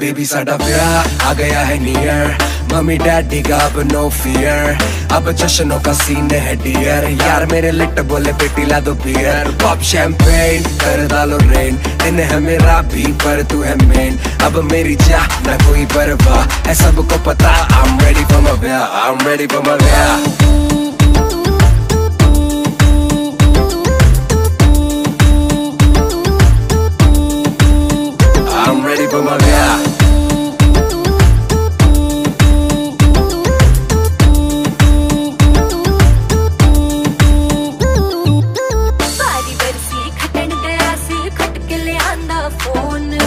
Baby साडा ब्याह आ गया है नियर मम्मी डैडी का अब नो फियर अब जश्नों का सीन है डियर यार, मेरे लिट बोले बेटी ला दो बियर पॉप शैंपेन कर डालो रेन दिन है मेरा भी, पर तू है मेन अब मेरी चाह ना कोई परवाह. है सबको पता I am ready for my ब्याह I am ready for my ब्याह California